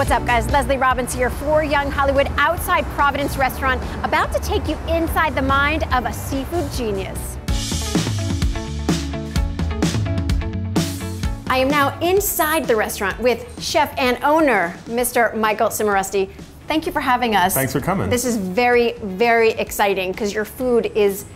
What's up, guys? Lesley Robins here for Young Hollywood outside Providence Restaurant, about to take you inside the mind of a seafood genius. I am now inside the restaurant with chef and owner, Mr. Michael Cimarusti. Thank you for having us. Thanks for coming. This is very, very exciting because your food is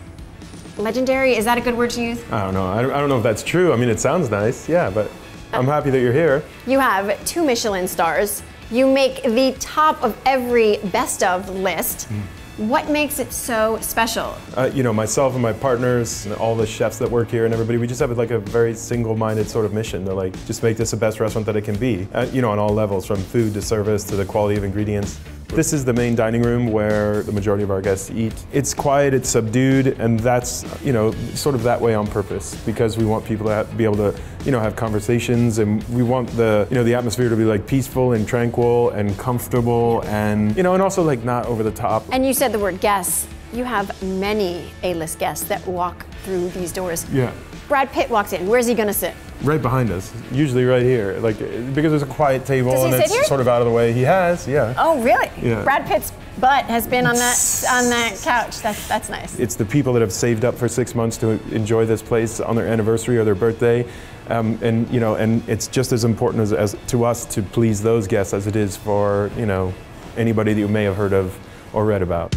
legendary. Is that a good word to use? I don't know. I don't, I don't know if that's true. I mean, it sounds nice, yeah, but I'm uh, happy that you're here. You have two Michelin stars. You make the top of every best of list. Mm. What makes it so special? Uh, you know, myself and my partners and all the chefs that work here and everybody, we just have like a very single-minded sort of mission to like just make this the best restaurant that it can be. Uh, you know, on all levels, from food to service to the quality of ingredients. This is the main dining room where the majority of our guests eat. It's quiet, it's subdued, and that's, you know, sort of that way on purpose because we want people to have, be able to, you know, have conversations and we want the, you know, the atmosphere to be like peaceful and tranquil and comfortable and, you know, and also like not over the top. And you said the word guests. You have many A-list guests that walk through these doors. Yeah. Brad Pitt walks in. Where's he gonna sit? Right behind us, usually right here, like because there's a quiet table and it's sort of out of the way. He has, yeah. Oh, really? Yeah. Brad Pitt's butt has been on that on that couch. That's that's nice. It's the people that have saved up for six months to enjoy this place on their anniversary or their birthday, um, and you know, and it's just as important as, as to us to please those guests as it is for you know anybody that you may have heard of or read about.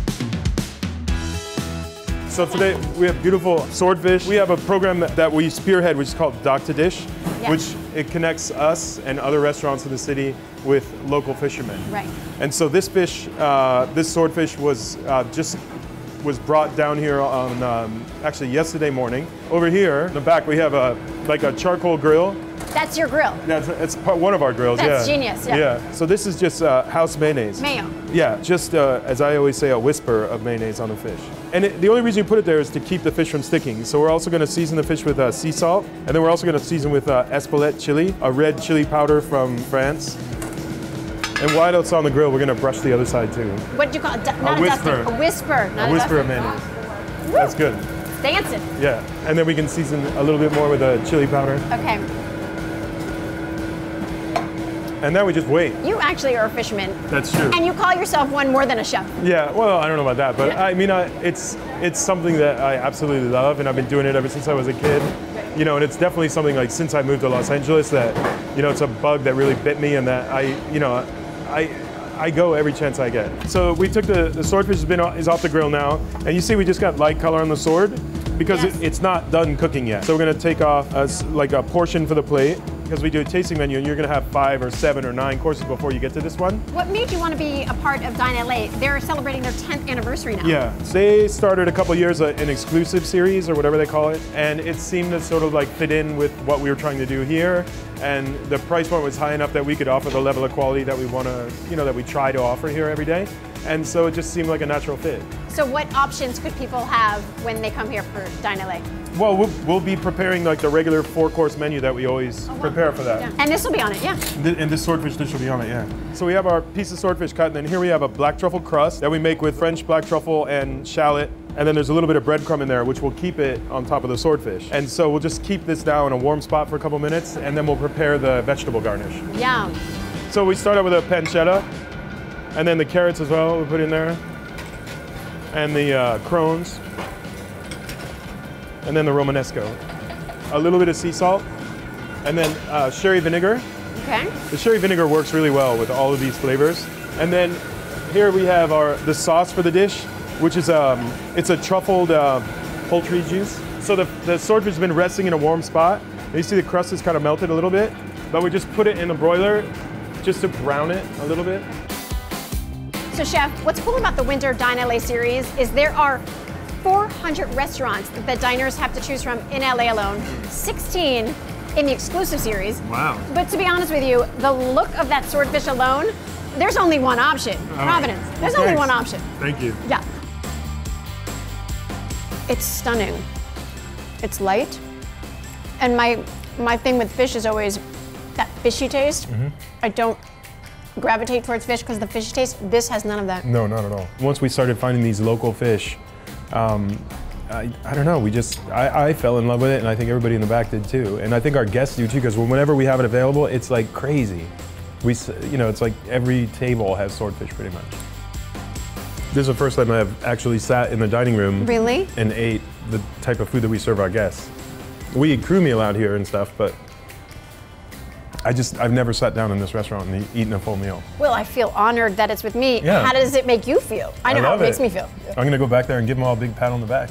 So today we have beautiful swordfish. We have a program that, we spearhead, which is called Dock to Dish, Yeah. which it connects us and other restaurants in the city with local fishermen. Right. And so this fish, uh, this swordfish was uh, just was brought down here on um, actually yesterday morning. Over here in the back we have a like a charcoal grill. That's your grill. That's it's part- one of our grills. That's yeah. genius, yeah. Yeah. So this is just uh, house mayonnaise. Mayo. Yeah, just uh, as I always say, a whisper of mayonnaise on the fish. And it, the only reason you put it there is to keep the fish from sticking. So we're also going to season the fish with uh, sea salt, and then we're also going to season with uh, Espelette chili, a red chili powder from France. And while it's on the grill, we're going to brush the other side too. What do you call it? Not whisper. dusting. A whisper. Not A whisper of mayonnaise. That's good. Dancing. Yeah, and then we can season a little bit more with a chili powder, Okay. And then we just wait. You actually are a fisherman, That's true. and you call yourself one more than a chef. Yeah, well, I don't know about that, but I mean, I, it's it's something that I absolutely love, and I've been doing it ever since I was a kid. You know, and it's definitely something like since I moved to Los Angeles that, you know, it's a bug that really bit me, and that I, you know, I. I go every chance I get. So we took the, the swordfish has been is off the grill now, and you see we just got light color on the sword because Yes. it, it's not done cooking yet. So we're gonna take off a like a portion for the plate because we do a tasting menu, and you're gonna have five or seven or nine courses before you get to this one. What made you want to be a part of Dine LA? They're celebrating their 10th anniversary now. Yeah, they started a couple years uh, an exclusive series or whatever they call it, and it seemed to sort of like fit in with what we were trying to do here. And the price point was high enough that we could offer the level of quality that we want to, you know, that we try to offer here every day. And so it just seemed like a natural fit. So what options could people have when they come here for Dine LA? Well, we'll, we'll be preparing like the regular four-course menu that we always oh, prepare for that. Yeah. And this will be on it, yeah. And this swordfish dish will be on it, yeah. So we have our piece of swordfish cut, and then here we have a black truffle crust that we make with French black truffle and shallot. And then there's a little bit of breadcrumb in there, which will keep it on top of the swordfish. And so we'll just keep this now in a warm spot for a couple minutes, and then we'll prepare the vegetable garnish. Yum. So we start out with a pancetta, and then the carrots as well we put in there, and the uh, crosnes, and then the romanesco. A little bit of sea salt, and then uh, sherry vinegar. Okay. The sherry vinegar works really well with all of these flavors. And then here we have our the sauce for the dish, which is um, it's a truffled uh, poultry juice. So the, the swordfish has been resting in a warm spot. And you see the crust is kind of melted a little bit, but we just put it in the broiler just to brown it a little bit. So, Chef, what's cool about the Winter Dine LA series is there are 400 restaurants that diners have to choose from in LA alone, 16 in the exclusive series. Wow. But to be honest with you, the look of that swordfish alone, there's only one option Providence. There's only one option. Thank you. Yeah. It's stunning. It's light. And my my thing with fish is always that fishy taste. Mm-hmm. I don't gravitate towards fish because the fish taste. This has none of that. No, not at all. Once we started finding these local fish, um, I, I don't know, we just, I, I fell in love with it, and I think everybody in the back did too. And I think our guests do too, because whenever we have it available, it's like crazy. We, you know, it's like every table has swordfish pretty much. This is the first time I've actually sat in the dining room Really? and ate the type of food that we serve our guests. We eat crew meal out here and stuff, but I just I've never sat down in this restaurant and e- eaten a full meal. Well, I feel honored that it's with me. Yeah. How does it make you feel? I know how love it makes me feel. I'm gonna go back there and give them all a big pat on the back.